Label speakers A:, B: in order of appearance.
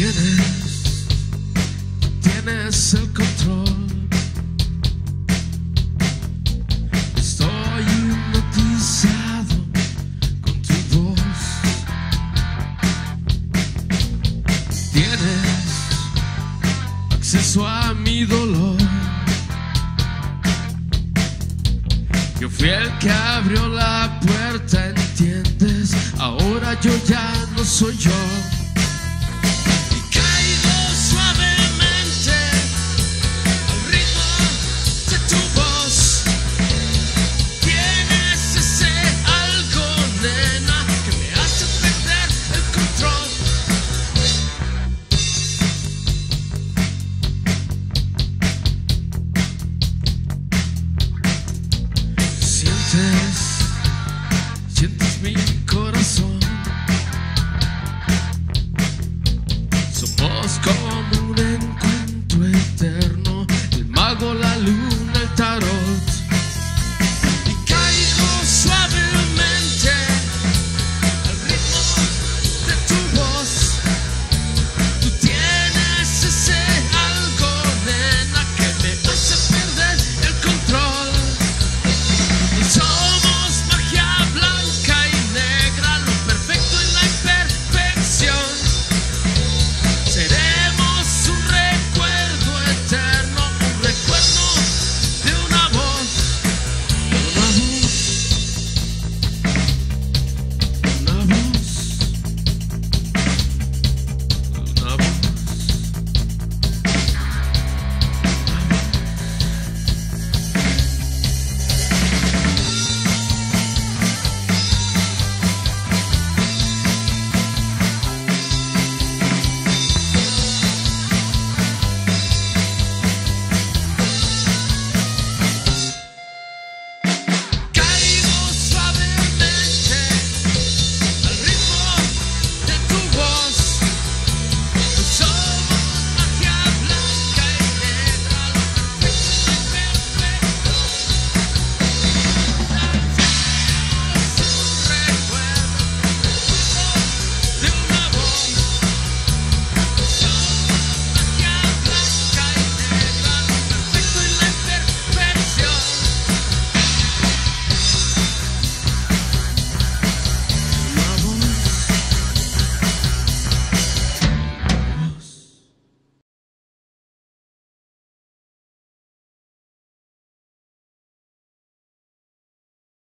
A: tienes, tienes el control. Estoy hipnotizado con tu voz. Tienes acceso a mi dolor. Yo fui el que abrió la puerta, ¿entiendes? Ahora yo ya no soy yo. street.